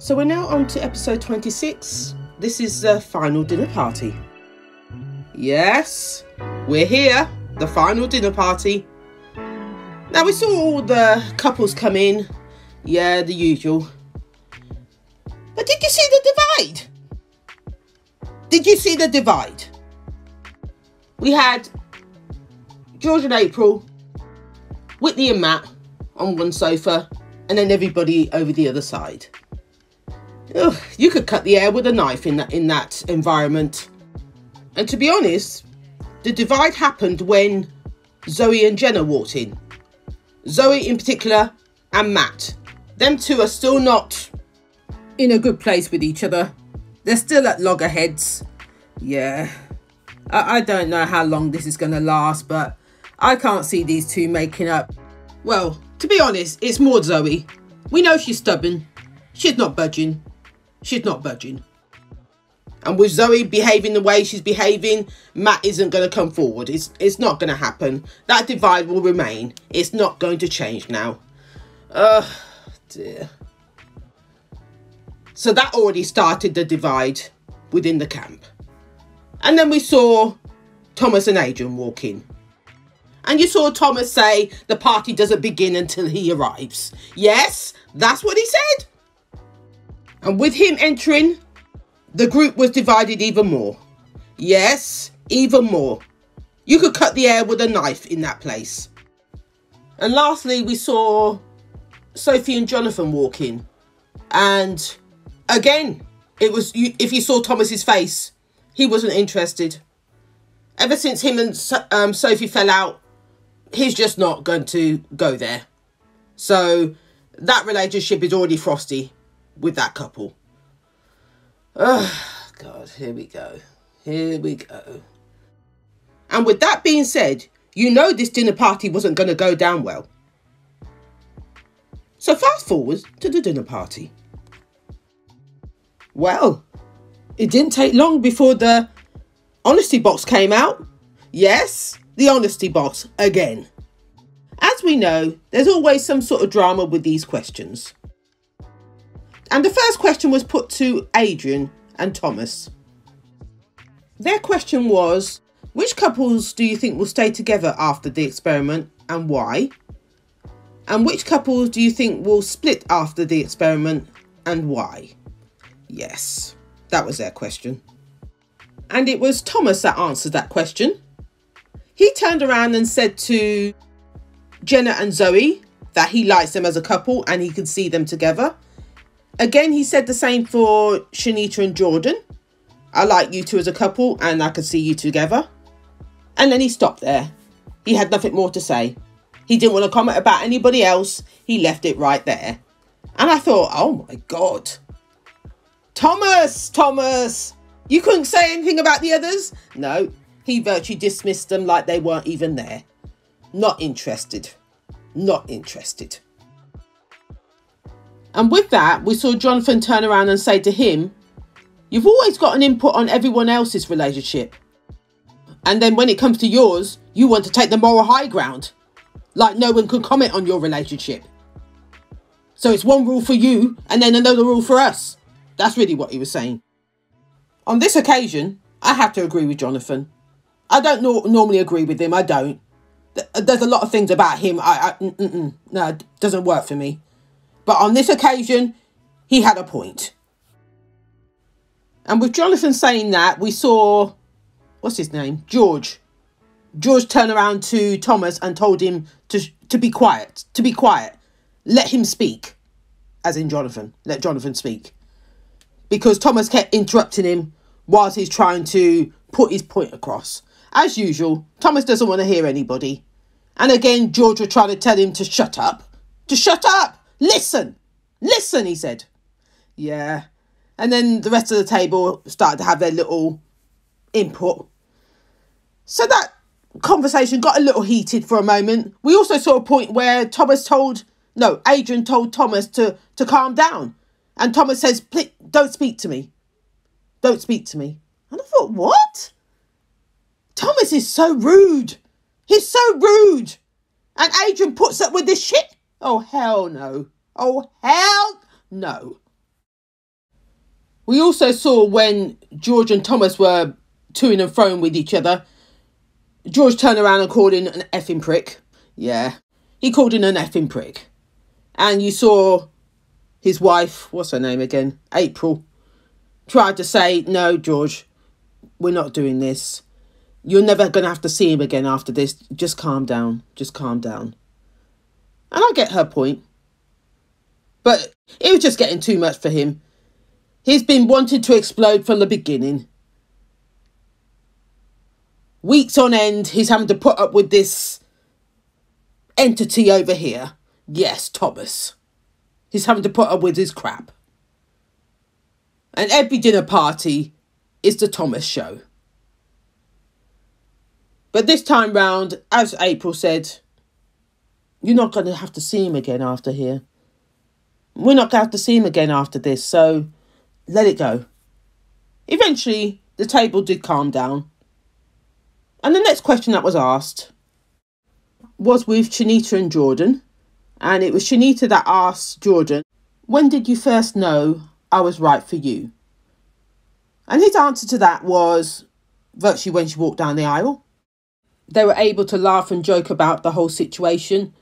So we're now on to episode 26. This is the final dinner party. Yes, we're here, the final dinner party. Now we saw all the couples come in. Yeah, the usual. But did you see the divide? Did you see the divide? We had George and April, Whitney and Matt on one sofa, and then everybody over the other side. Ugh, you could cut the air with a knife in that in that environment. And to be honest, the divide happened when Zoe and Jenna walked in. Zoe in particular and Matt. Them two are still not in a good place with each other. They're still at loggerheads. Yeah. I, I don't know how long this is going to last, but I can't see these two making up. Well, to be honest, it's more Zoe. We know she's stubborn. She's not budging. She's not budging. And with Zoe behaving the way she's behaving, Matt isn't going to come forward. It's, it's not going to happen. That divide will remain. It's not going to change now. Ugh, dear. So that already started the divide within the camp. And then we saw Thomas and Adrian walk in. And you saw Thomas say the party doesn't begin until he arrives. Yes, that's what he said. And with him entering, the group was divided even more. Yes, even more. You could cut the air with a knife in that place. And lastly, we saw Sophie and Jonathan walk in. And again, it was if you saw Thomas's face, he wasn't interested. Ever since him and um, Sophie fell out, he's just not going to go there. So that relationship is already frosty with that couple. Oh, God, here we go. Here we go. And with that being said, you know this dinner party wasn't going to go down well. So fast forward to the dinner party. Well, it didn't take long before the honesty box came out. Yes, the honesty box again. As we know, there's always some sort of drama with these questions. And the first question was put to Adrian and Thomas. Their question was Which couples do you think will stay together after the experiment and why? And which couples do you think will split after the experiment and why? Yes, that was their question. And it was Thomas that answered that question. He turned around and said to Jenna and Zoe that he likes them as a couple and he could see them together. Again, he said the same for Shanita and Jordan. I like you two as a couple and I could see you together. And then he stopped there. He had nothing more to say. He didn't want to comment about anybody else. He left it right there. And I thought, oh my God. Thomas, Thomas, you couldn't say anything about the others? No, he virtually dismissed them like they weren't even there. Not interested. Not interested. And with that, we saw Jonathan turn around and say to him, You've always got an input on everyone else's relationship. And then when it comes to yours, you want to take the moral high ground. Like no one can comment on your relationship. So it's one rule for you and then another rule for us. That's really what he was saying. On this occasion, I have to agree with Jonathan. I don't no- normally agree with him, I don't. There's a lot of things about him, I, I mm-mm, no, it doesn't work for me. But on this occasion, he had a point. And with Jonathan saying that, we saw, what's his name? George. George turned around to Thomas and told him to, to be quiet, to be quiet. Let him speak. As in Jonathan. Let Jonathan speak. Because Thomas kept interrupting him whilst he's trying to put his point across. As usual, Thomas doesn't want to hear anybody. And again, George was trying to tell him to shut up. To shut up! Listen! Listen, he said. Yeah. And then the rest of the table started to have their little input. So that conversation got a little heated for a moment. We also saw a point where Thomas told, no, Adrian told Thomas to, to calm down. And Thomas says, don't speak to me. Don't speak to me. And I thought, what? Thomas is so rude. He's so rude. And Adrian puts up with this shit. Oh, hell no. Oh, hell no. We also saw when George and Thomas were toing and froing with each other, George turned around and called in an effing prick. Yeah, he called in an effing prick. And you saw his wife, what's her name again? April, tried to say, No, George, we're not doing this. You're never going to have to see him again after this. Just calm down. Just calm down. And I get her point. But it was just getting too much for him. He's been wanting to explode from the beginning. Weeks on end, he's having to put up with this entity over here. Yes, Thomas. He's having to put up with his crap. And every dinner party is the Thomas show. But this time round, as April said, you're not going to have to see him again after here. We're not going to have to see him again after this, so let it go. Eventually, the table did calm down. And the next question that was asked was with Shanita and Jordan. And it was Shanita that asked Jordan, When did you first know I was right for you? And his answer to that was virtually when she walked down the aisle. They were able to laugh and joke about the whole situation,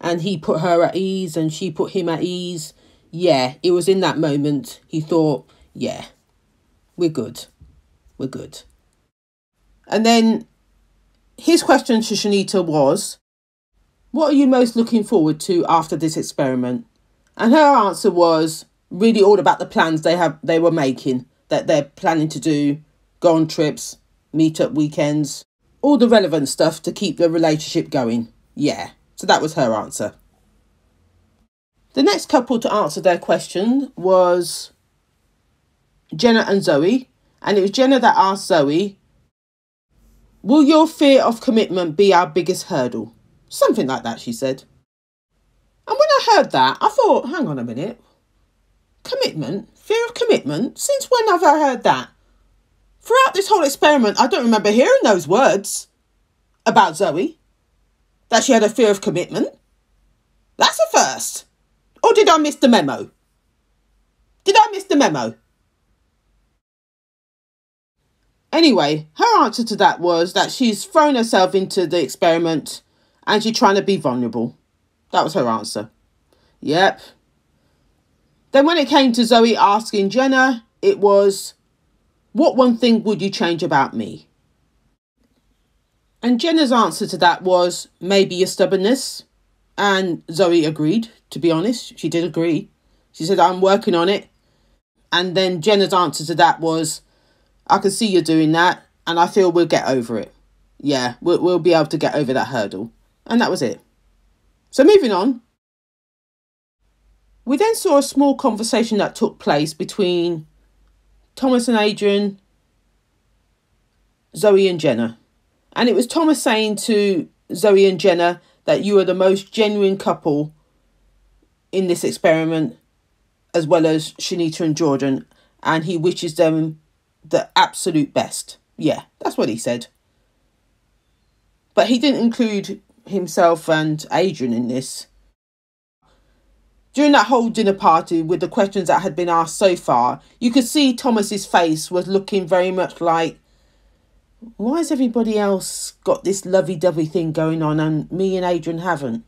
and he put her at ease and she put him at ease. Yeah, it was in that moment he thought, yeah, we're good. We're good. And then his question to Shanita was, What are you most looking forward to after this experiment? And her answer was really all about the plans they have they were making that they're planning to do, go on trips, meet up weekends, all the relevant stuff to keep the relationship going. Yeah, so that was her answer. The next couple to answer their question was Jenna and Zoe, and it was Jenna that asked Zoe, Will your fear of commitment be our biggest hurdle? Something like that, she said. And when I heard that, I thought, hang on a minute. Commitment? Fear of commitment? Since when have I heard that? Throughout this whole experiment, I don't remember hearing those words about Zoe. That she had a fear of commitment. That's a first. Or did I miss the memo? Did I miss the memo? Anyway, her answer to that was that she's thrown herself into the experiment and she's trying to be vulnerable. That was her answer. Yep, then, when it came to Zoe asking Jenna, it was, What one thing would you change about me? And Jenna's answer to that was, Maybe your stubbornness. And Zoe agreed, to be honest. She did agree. She said, I'm working on it. And then Jenna's answer to that was, I can see you're doing that, and I feel we'll get over it. Yeah, we'll, we'll be able to get over that hurdle. And that was it. So, moving on, we then saw a small conversation that took place between Thomas and Adrian, Zoe and Jenna. And it was Thomas saying to Zoe and Jenna that you are the most genuine couple in this experiment, as well as Shanita and Jordan. And he wishes them the absolute best. Yeah, that's what he said. But he didn't include himself and Adrian in this. During that whole dinner party with the questions that had been asked so far, you could see Thomas's face was looking very much like, why has everybody else got this lovey-dovey thing going on and me and Adrian haven't?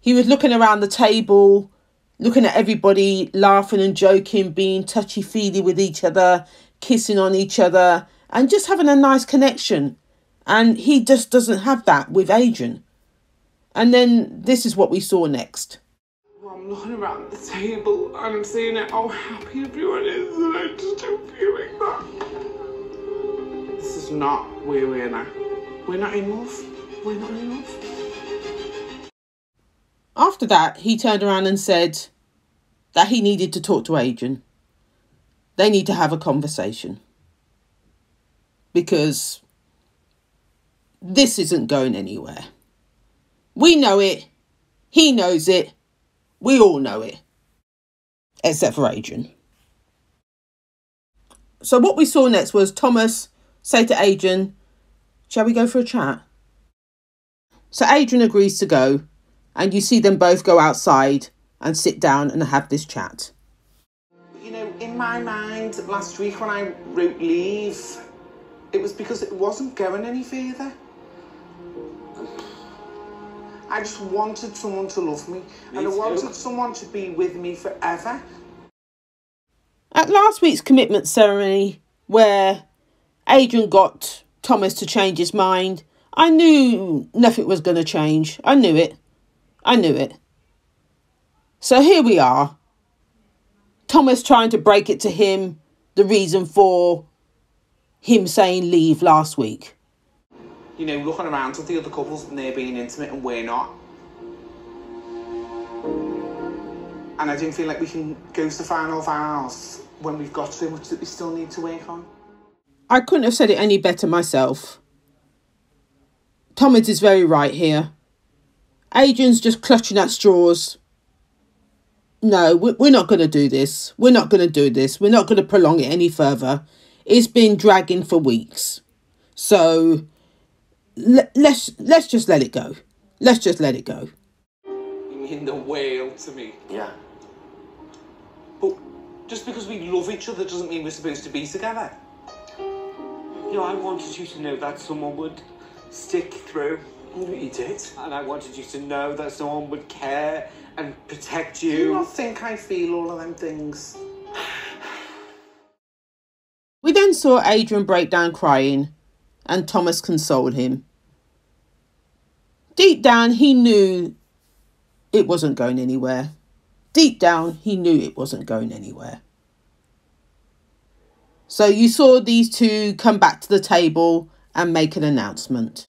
He was looking around the table, looking at everybody laughing and joking, being touchy-feely with each other, kissing on each other, and just having a nice connection. And he just doesn't have that with Adrian. And then this is what we saw next. I'm looking around the table and I'm seeing it how happy everyone is and I just don't feel that. This is not where we're now. We're not love. We're not love. After that, he turned around and said that he needed to talk to Adrian. They need to have a conversation. Because this isn't going anywhere. We know it. He knows it. We all know it, except for Adrian. So, what we saw next was Thomas say to Adrian, Shall we go for a chat? So, Adrian agrees to go, and you see them both go outside and sit down and have this chat. You know, in in my mind last week when I wrote leave, it was because it wasn't going any further. I just wanted someone to love me, and I too. wanted someone to be with me forever. At last week's commitment ceremony, where Adrian got Thomas to change his mind, I knew nothing was going to change. I knew it. I knew it. So here we are. Thomas trying to break it to him the reason for him saying leave last week. You know, looking around at the other couples and they're being intimate and we're not. And I didn't feel like we can go to the final vows when we've got so much that we still need to work on. I couldn't have said it any better myself. Thomas is very right here. Adrian's just clutching at straws. No, we- we're not going to do this. We're not going to do this. We're not going to prolong it any further. It's been dragging for weeks. So le- let's let's just let it go. Let's just let it go. You mean the whale to me? Yeah. But just because we love each other doesn't mean we're supposed to be together. You know, I wanted you to know that someone would stick through. You did. And I wanted you to know that someone would care and protect Do you you. not think I feel all of them things? We then saw Adrian break down crying and Thomas console him. Deep down, he knew it wasn't going anywhere. Deep down, he knew it wasn't going anywhere. So you saw these two come back to the table and make an announcement.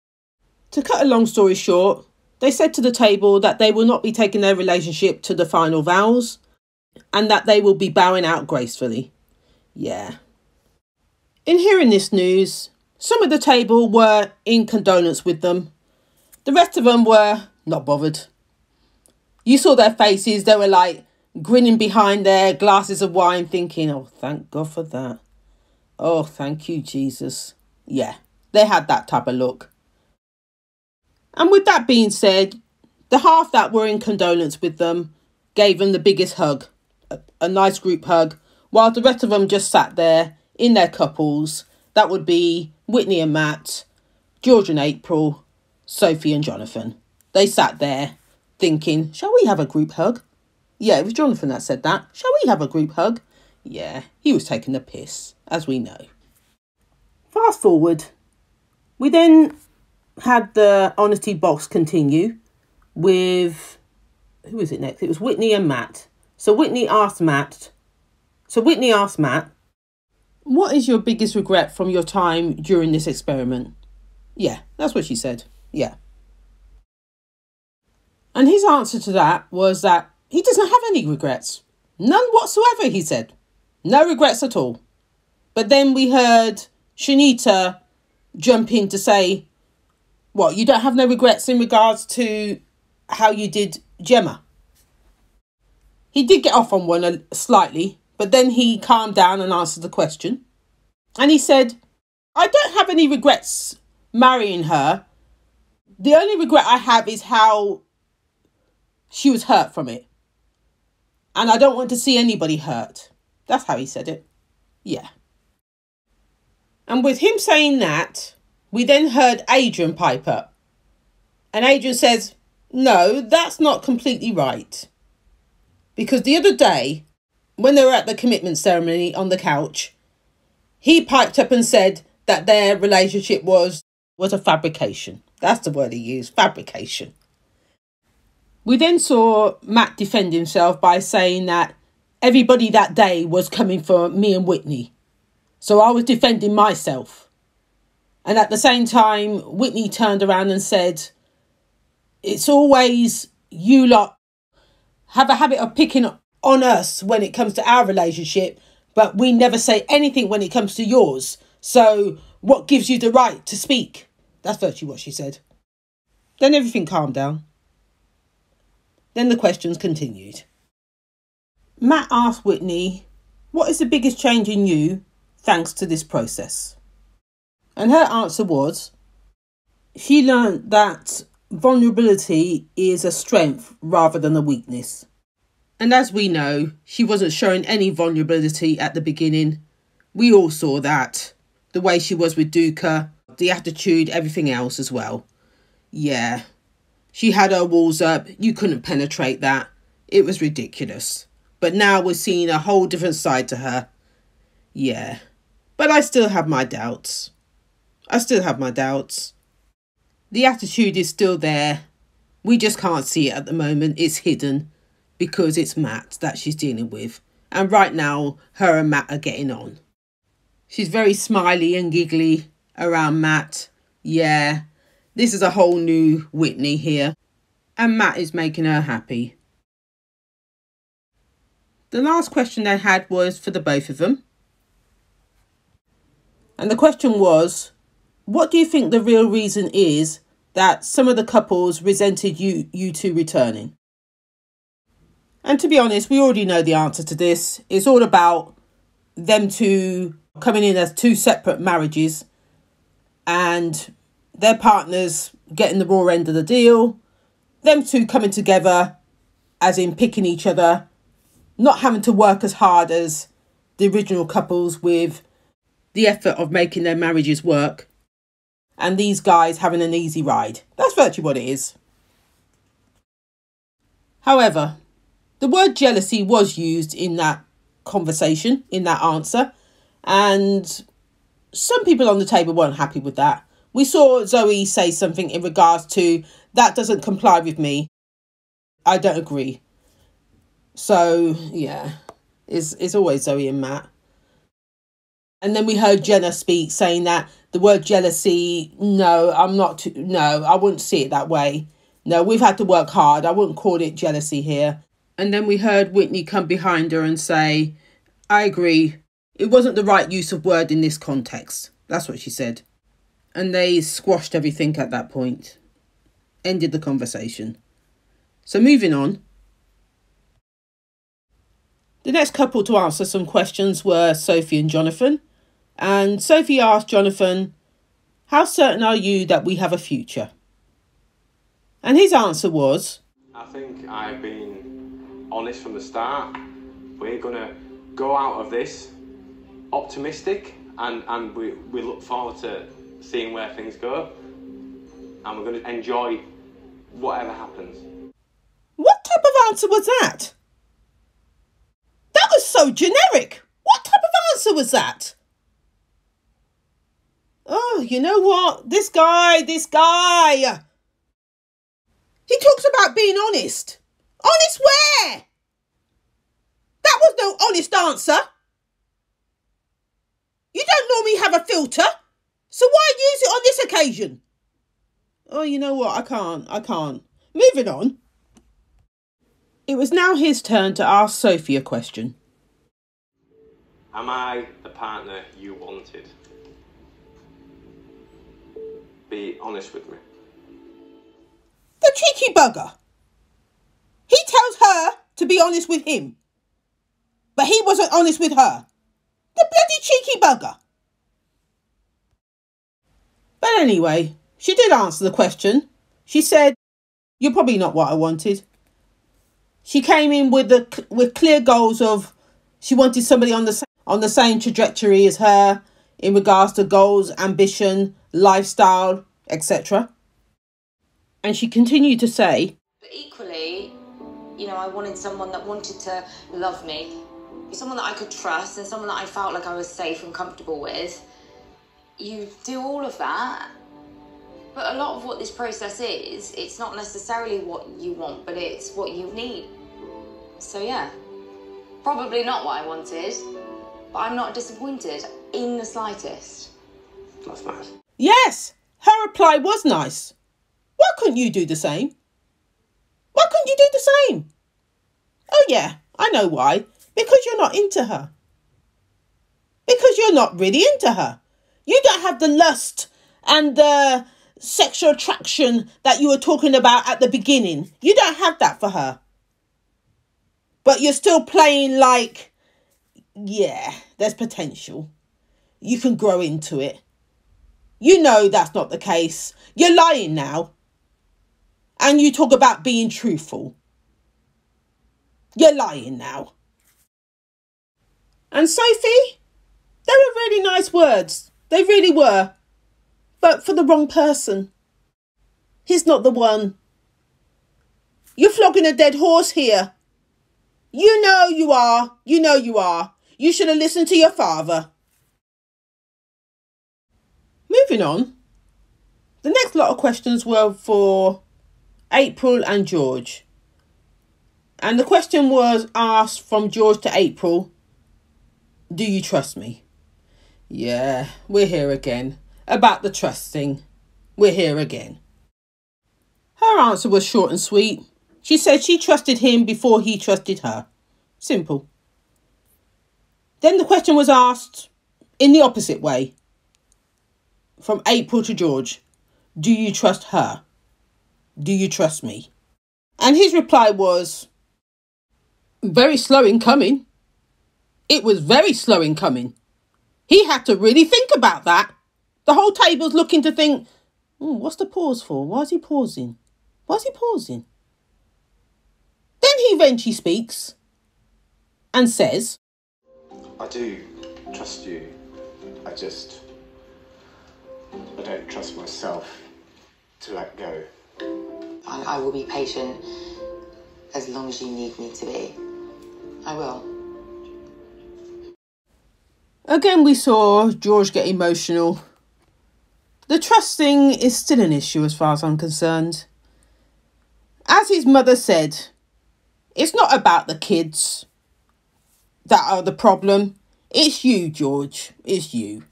To cut a long story short, they said to the table that they will not be taking their relationship to the final vows and that they will be bowing out gracefully. Yeah. In hearing this news, some of the table were in condolence with them. The rest of them were not bothered. You saw their faces, they were like grinning behind their glasses of wine, thinking, oh, thank God for that. Oh, thank you, Jesus. Yeah, they had that type of look. And with that being said, the half that were in condolence with them gave them the biggest hug, a, a nice group hug, while the rest of them just sat there in their couples. That would be Whitney and Matt, George and April, Sophie and Jonathan. They sat there thinking, shall we have a group hug? Yeah, it was Jonathan that said that. Shall we have a group hug? Yeah, he was taking the piss, as we know. Fast forward, we then had the honesty box continue with who was it next? It was Whitney and Matt. So Whitney asked Matt. So Whitney asked Matt, "What is your biggest regret from your time during this experiment?" Yeah, that's what she said. Yeah. And his answer to that was that he doesn't have any regrets. None whatsoever, he said. No regrets at all. But then we heard Shanita jump in to say, What, you don't have no regrets in regards to how you did Gemma? He did get off on one slightly, but then he calmed down and answered the question. And he said, I don't have any regrets marrying her. The only regret I have is how she was hurt from it. And I don't want to see anybody hurt. That's how he said it. Yeah. And with him saying that, we then heard Adrian pipe up. And Adrian says, No, that's not completely right. Because the other day, when they were at the commitment ceremony on the couch, he piped up and said that their relationship was was a fabrication. That's the word he used, fabrication. We then saw Matt defend himself by saying that everybody that day was coming for me and Whitney. So I was defending myself. And at the same time, Whitney turned around and said, It's always you lot have a habit of picking on us when it comes to our relationship, but we never say anything when it comes to yours. So what gives you the right to speak? That's virtually what she said. Then everything calmed down. Then the questions continued. Matt asked Whitney, What is the biggest change in you thanks to this process? And her answer was, She learned that vulnerability is a strength rather than a weakness. And as we know, she wasn't showing any vulnerability at the beginning. We all saw that. The way she was with Duca, the attitude, everything else as well. Yeah. She had her walls up. You couldn't penetrate that. It was ridiculous. But now we're seeing a whole different side to her. Yeah. But I still have my doubts. I still have my doubts. The attitude is still there. We just can't see it at the moment. It's hidden because it's Matt that she's dealing with. And right now, her and Matt are getting on. She's very smiley and giggly around Matt. Yeah, this is a whole new Whitney here. And Matt is making her happy. The last question they had was for the both of them. And the question was what do you think the real reason is that some of the couples resented you you two returning? And to be honest, we already know the answer to this. It's all about them two coming in as two separate marriages and their partners getting the raw end of the deal, them two coming together as in picking each other, not having to work as hard as the original couples with the effort of making their marriages work and these guys having an easy ride. That's virtually what it is. However, the word jealousy was used in that conversation, in that answer, and some people on the table weren't happy with that. We saw Zoe say something in regards to that doesn't comply with me. I don't agree. So, yeah, it's, it's always Zoe and Matt. And then we heard Jenna speak saying that the word jealousy, no, I'm not, too, no, I wouldn't see it that way. No, we've had to work hard. I wouldn't call it jealousy here. And then we heard Whitney come behind her and say, I agree. It wasn't the right use of word in this context. That's what she said. And they squashed everything at that point. Ended the conversation. So moving on. The next couple to answer some questions were Sophie and Jonathan. And Sophie asked Jonathan, How certain are you that we have a future? And his answer was, I think I've been honest from the start. We're going to go out of this optimistic and, and we, we look forward to seeing where things go. And we're going to enjoy whatever happens. What type of answer was that? That was so generic. What type of answer was that? Oh, you know what? This guy, this guy. He talks about being honest. Honest where? That was no honest answer. You don't normally have a filter, so why use it on this occasion? Oh, you know what? I can't. I can't. Moving on. It was now his turn to ask Sophie a question. Am I the partner you wanted? Be honest with me. The cheeky bugger. He tells her to be honest with him. But he wasn't honest with her. The bloody cheeky bugger. But anyway, she did answer the question. She said, You're probably not what I wanted. She came in with the with clear goals of she wanted somebody on the on the same trajectory as her in regards to goals, ambition, lifestyle, etc. And she continued to say, But equally, you know, I wanted someone that wanted to love me, someone that I could trust, and someone that I felt like I was safe and comfortable with. You do all of that, but a lot of what this process is, it's not necessarily what you want, but it's what you need. So, yeah, probably not what I wanted, but I'm not disappointed in the slightest. That's nice. Yes, her reply was nice. Why couldn't you do the same? Why couldn't you do the same? Oh, yeah, I know why. Because you're not into her. Because you're not really into her. You don't have the lust and the sexual attraction that you were talking about at the beginning. You don't have that for her. But you're still playing like, yeah, there's potential. You can grow into it. You know that's not the case. You're lying now. And you talk about being truthful. You're lying now. And Sophie, they were really nice words. They really were. But for the wrong person. He's not the one. You're flogging a dead horse here. You know you are. You know you are. You should have listened to your father. Moving on. The next lot of questions were for April and George. And the question was asked from George to April Do you trust me? Yeah, we're here again. About the trust thing. We're here again. Her answer was short and sweet. She said she trusted him before he trusted her. Simple. Then the question was asked in the opposite way from April to George Do you trust her? Do you trust me? And his reply was very slow in coming. It was very slow in coming. He had to really think about that. The whole table's looking to think, oh, what's the pause for? Why is he pausing? Why is he pausing? Then he eventually speaks and says, I do trust you. I just. I don't trust myself to let go. I, I will be patient as long as you need me to be. I will. Again, we saw George get emotional. The trust thing is still an issue as far as I'm concerned. As his mother said, it's not about the kids that are the problem. It's you, George. It's you.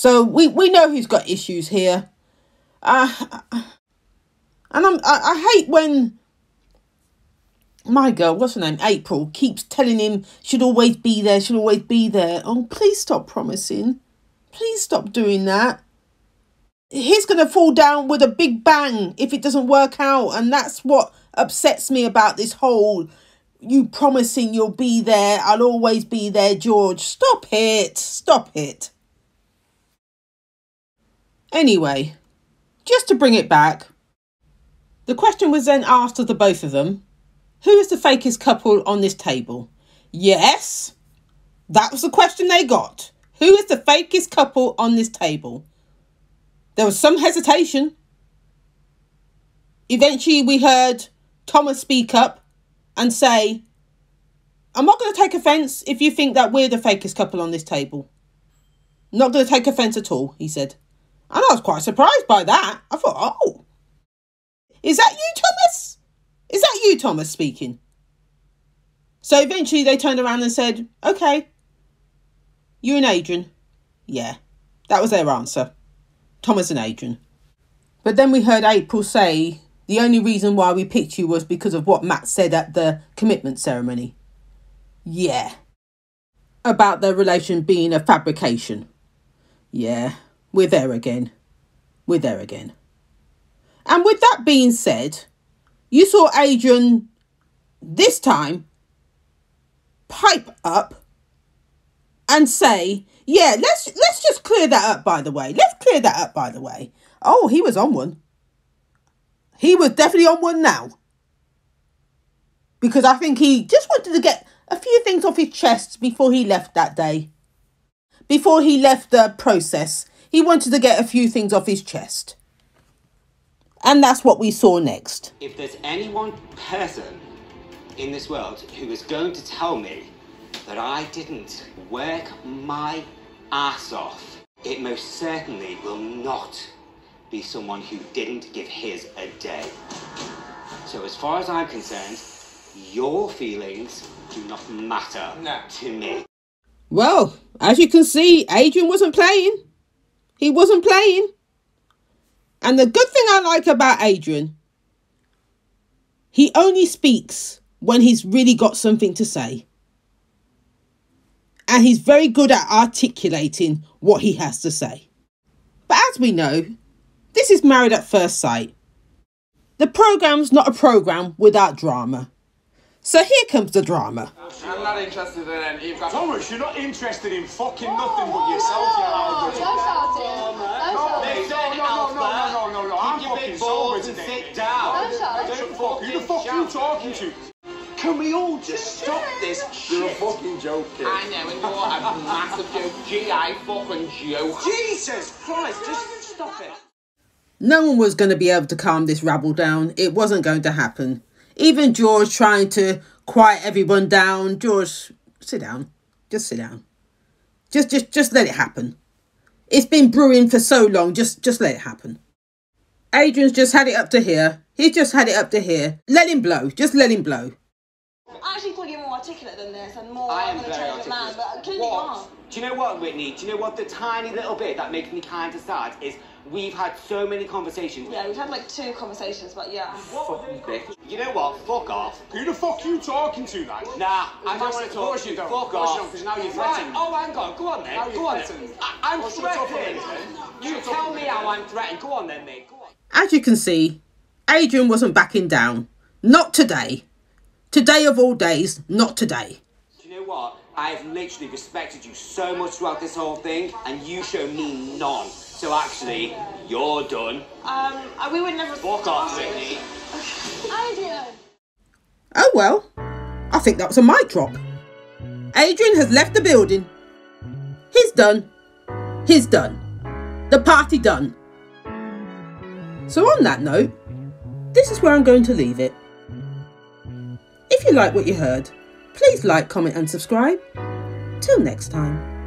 So we, we know he's got issues here. Uh, and I'm, I, I hate when my girl, what's her name, April, keeps telling him she'll always be there, she'll always be there. Oh, please stop promising. Please stop doing that. He's going to fall down with a big bang if it doesn't work out. And that's what upsets me about this whole you promising you'll be there, I'll always be there, George. Stop it. Stop it. Anyway, just to bring it back, the question was then asked of the both of them who is the fakest couple on this table? Yes, that was the question they got. Who is the fakest couple on this table? There was some hesitation. Eventually, we heard Thomas speak up and say, I'm not going to take offence if you think that we're the fakest couple on this table. Not going to take offence at all, he said. And I was quite surprised by that. I thought, oh, is that you, Thomas? Is that you, Thomas, speaking? So eventually they turned around and said, okay, you and Adrian. Yeah, that was their answer. Thomas and Adrian. But then we heard April say the only reason why we picked you was because of what Matt said at the commitment ceremony. Yeah. About their relation being a fabrication. Yeah, we're there again. We're there again. And with that being said, you saw Adrian this time pipe up and say, "Yeah, let's let's just clear that up by the way. Let's clear that up by the way." Oh, he was on one. He was definitely on one now. Because I think he just wanted to get a few things off his chest before he left that day. Before he left the process, he wanted to get a few things off his chest. And that's what we saw next. If there's any one person in this world who is going to tell me that I didn't work my ass off, it most certainly will not be someone who didn't give his a day. So, as far as I'm concerned, your feelings do not matter No. to me. Well, as you can see, Adrian wasn't playing. He wasn't playing. And the good thing I like about Adrian, he only speaks when he's really got something to say. And he's very good at articulating what he has to say. But as we know, this is Married at First Sight. The program's not a program without drama. So here comes the drama. I'm not interested in any. You've Thomas, you're not interested in fucking nothing but yourself, you arrogant. No shouting. No shouting. No, no, no, no, no, no, no, I'm fucking big sober balls today. sit down. Don't shout. Don't fuck, who the fuck are you talking to? Can we all just stop this You're a shit? fucking joking. I know, and you're a massive joke. G.I. fucking joke. Jesus Christ, just stop it. No one was going to be able to calm this rabble down. It wasn't going to happen. Even George trying to quiet everyone down. George, sit down. Just sit down. Just just just let it happen. It's been brewing for so long. Just just let it happen. Adrian's just had it up to here. He's just had it up to here. Let him blow. Just let him blow. I actually thought you were more articulate than this and more I of am an very intelligent man, articulate. but clearly you What? are. Do you know what, Whitney? Do you know what the tiny little bit that makes me kind of sad is we've had so many conversations. Yeah, we've had like two conversations, but yeah. Fucking bitch. You know what? Fuck off. Who the fuck are you talking to, lad? Nah, I don't Of want to talk course to you don't. Fuck Of you off. don't, 'cause now you're Right, threatened. Oh, hang on. Go on then. Now you're Go on threatened. I- I'm Well, shut up threatened. You tell me how I'm threatened. Go on then, mate. Go on. As you can see, Adrian wasn't backing down. Not today. Today of all days, not today. Do you know what? I've literally respected you so much throughout this whole thing, and you show me none. So actually, you're done. Um, uh, we would never. Fuck off, Whitney. Adrian! Oh well, I think that was a mic drop. Adrian has left the building. He's done. He's done. The party done. So on that note, this is where I'm going to leave it. If you like what you heard, please like, comment and subscribe. Till next time.